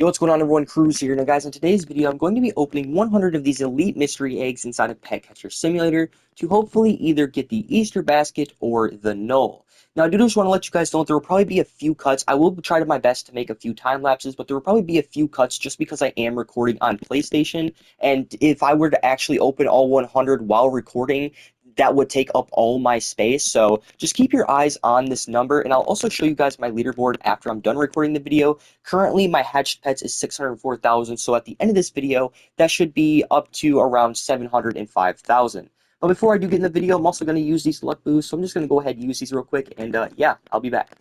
Yo, what's going on everyone? CruiZe here. Now guys, in today's video, I'm going to be opening 100 of these elite mystery eggs inside of Pet Catcher Simulator to hopefully either get the Easter basket or the null. Now, I do just want to let you guys know there will probably be a few cuts. I will try to my best to make a few time lapses, but there will probably be a few cuts just because I am recording on PlayStation. And if I were to actually open all 100 while recording, that would take up all my space. So just keep your eyes on this number, and I'll also show you guys my leaderboard after I'm done recording the video. Currently, my hatched pets is 604,000, so at the end of this video, that should be up to around 705,000. But before I do get in the video, I'm also going to use these luck boosts, so I'm just going to go ahead and use these real quick, and uh, yeah, I'll be back.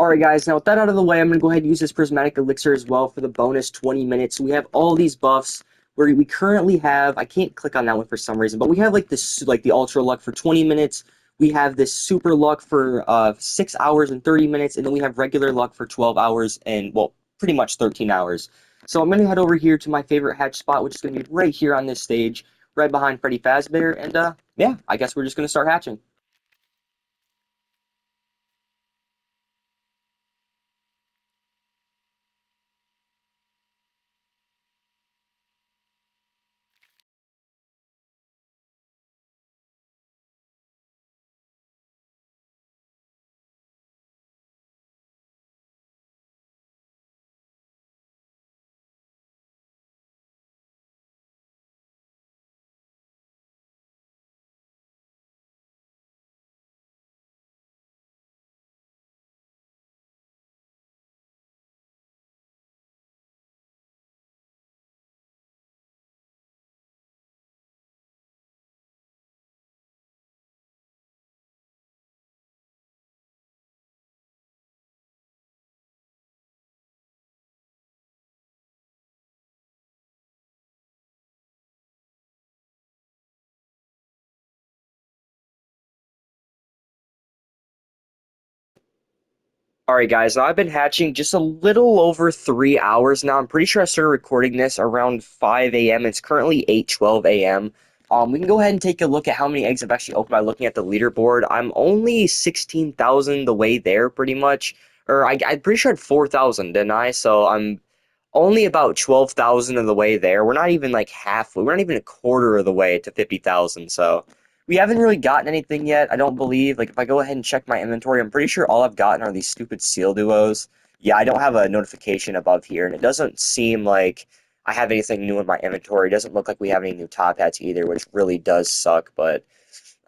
Alright guys, now with that out of the way, I'm going to go ahead and use this Prismatic Elixir as well for the bonus 20 minutes. We have all these buffs where we currently have, I can't click on that one for some reason, but we have like this, like the Ultra Luck for 20 minutes. We have this Super Luck for uh, 6 hours and 30 minutes, and then we have regular Luck for 12 hours and, well, pretty much 13 hours. So I'm going to head over here to my favorite hatch spot, which is going to be right here on this stage, right behind Freddy Fazbear, and uh, yeah, I guess we're just going to start hatching. Alright guys, now I've been hatching just a little over 3 hours now. I'm pretty sure I started recording this around 5 a.m. It's currently 8.12 a.m. Um, we can go ahead and take a look at how many eggs I've actually opened by looking at the leaderboard. I'm only 16,000 the way there, pretty much. Or I, I'm pretty sure I had 4,000, didn't I? So I'm only about 12,000 of the way there. We're not even like halfway. We're not even a quarter of the way to 50,000, so we haven't really gotten anything yet. I don't believe. Like, if I go ahead and check my inventory, I'm pretty sure all I've gotten are these stupid seal duos. Yeah, I don't have a notification above here, and it doesn't seem like I have anything new in my inventory. It doesn't look like we have any new top hats either, which really does suck. But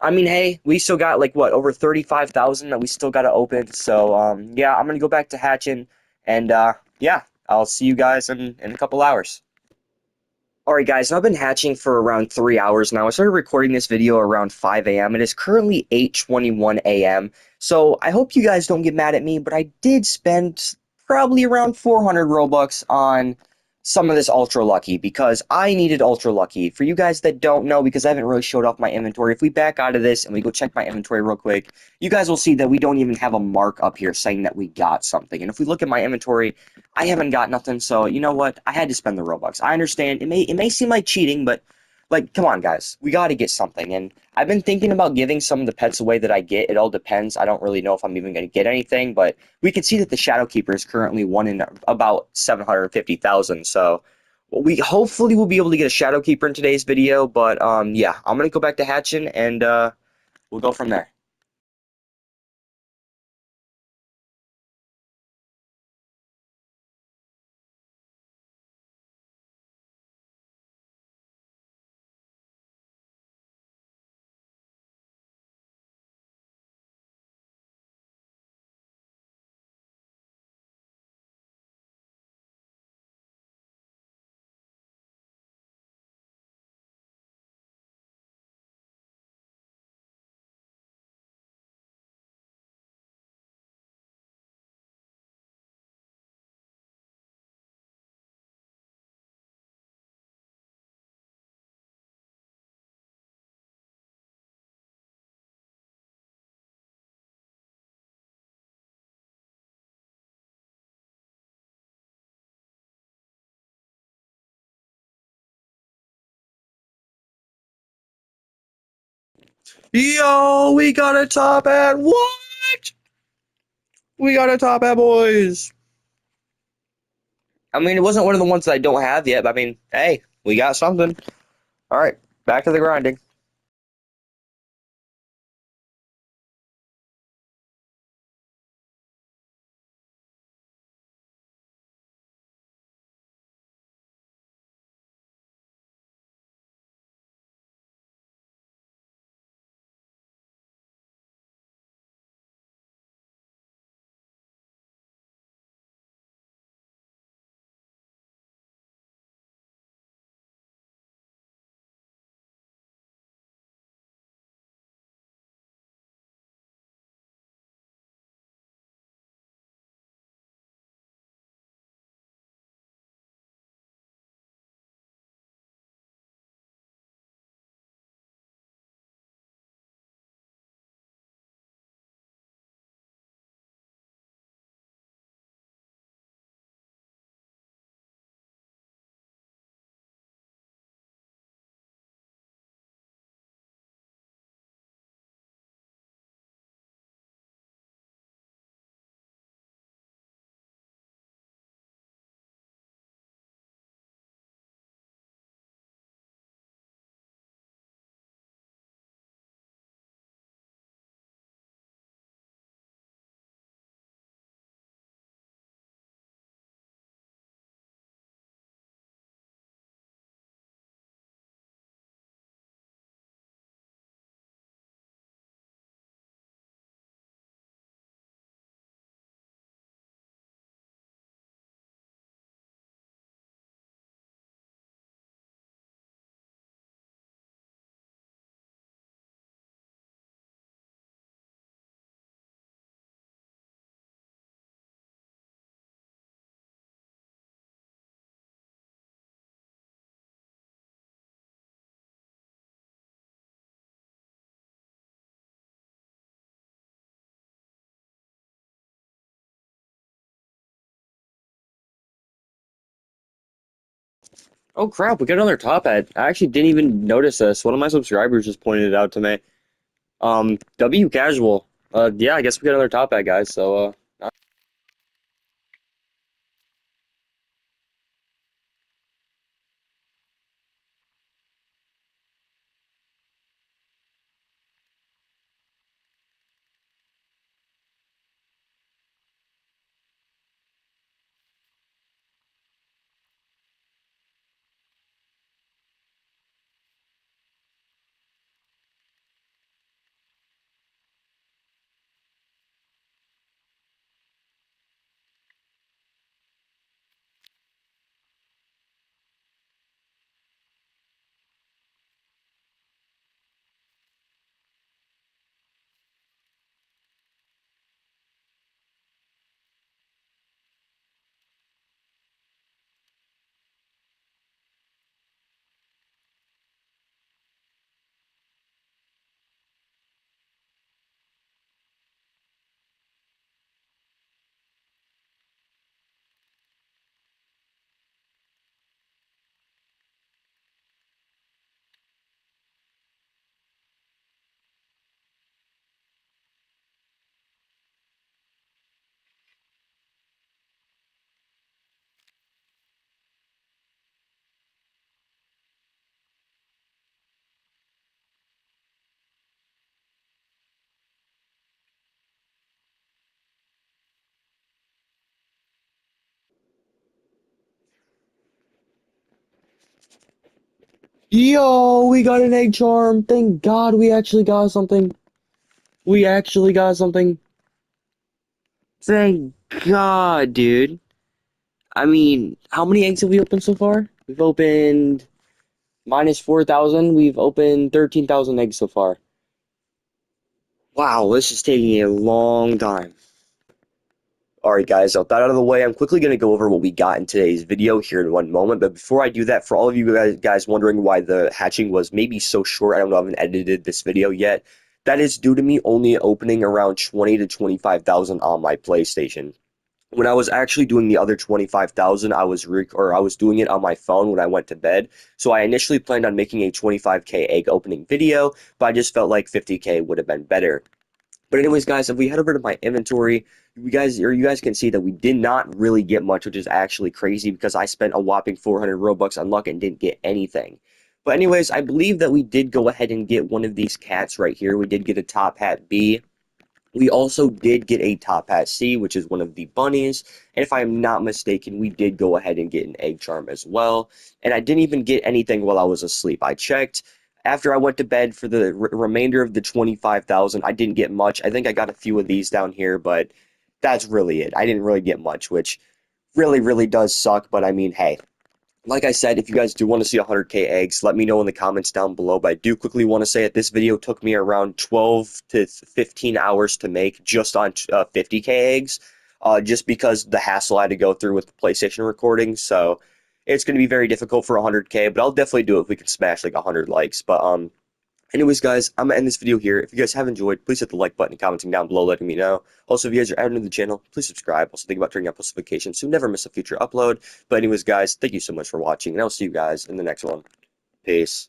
I mean, hey, we still got like what over thirty-five thousand that we still got to open. So um, yeah, I'm gonna go back to hatching, and uh, yeah, I'll see you guys in in a couple hours. Alright guys, I've been hatching for around 3 hours now. I started recording this video around 5 a.m. It is currently 8.21 a.m. So I hope you guys don't get mad at me, but I did spend probably around 400 Robux on some of this Ultra Lucky because I needed Ultra Lucky. For you guys that don't know, because I haven't really showed off my inventory, if we back out of this and we go check my inventory real quick, you guys will see that we don't even have a mark up here saying that we got something. And if we look at my inventory, I haven't got nothing, so you know what? I had to spend the Robux. I understand, it may, it may seem like cheating, but like, come on, guys. We got to get something. And I've been thinking about giving some of the pets away that I get. It all depends. I don't really know if I'm even going to get anything, but we can see that the Shadow Keeper is currently one in about 750,000. So we hopefully will be able to get a Shadow Keeper in today's video. But um, yeah, I'm going to go back to hatching and uh, we'll go from there. Yo, we got a top hat. What? We got a top hat, boys. I mean, it wasn't one of the ones that I don't have yet, but I mean, hey, we got something. All right, back to the grinding. Oh crap, we got another top hat. I actually didn't even notice this. One of my subscribers just pointed it out to me. Um, W Casual. Uh, yeah, I guess we got another top hat, guys. So, uh, Yo, we got an egg charm. Thank God we actually got something. We actually got something. Thank God, dude. I mean, how many eggs have we opened so far? We've opened minus 4,000. We've opened 13,000 eggs so far. Wow, this is taking a long time. Alright guys, with that out of the way, I'm quickly going to go over what we got in today's video here in one moment, but before I do that, for all of you guys, wondering why the hatching was maybe so short, I don't know, I haven't edited this video yet, that is due to me only opening around 20 to 25,000 on my PlayStation. When I was actually doing the other 25,000, I was or I was doing it on my phone when I went to bed. So I initially planned on making a 25k egg opening video, but I just felt like 50k would have been better. But anyways, guys, if we head over to my inventory, you guys or you guys can see that we did not really get much, which is actually crazy because I spent a whopping 400 Robux on luck and didn't get anything. But anyways, I believe that we did go ahead and get one of these cats right here. We did get a top hat B. We also did get a top hat C, which is one of the bunnies. And if I'm not mistaken, we did go ahead and get an egg charm as well. And I didn't even get anything while I was asleep. I checked after I went to bed for the remainder of the 25,000. I didn't get much. I think I got a few of these down here, but that's really it. I didn't really get much, which really, really does suck. But I mean, hey, like I said, if you guys do want to see 100k eggs, let me know in the comments down below. But I do quickly want to say that this video took me around 12 to 15 hours to make just on uh, 50k eggs, uh, just because the hassle I had to go through with the PlayStation recording. So it's going to be very difficult for 100k, but I'll definitely do it if we can smash like 100 likes. But um, Anyways, guys, I'm gonna end this video here. If you guys have enjoyed, please hit the like button and commenting down below letting me know. Also, if you guys are added to the channel, please subscribe. Also, think about turning on post notifications so you never miss a future upload. But anyways, guys, thank you so much for watching, and I'll see you guys in the next one. Peace.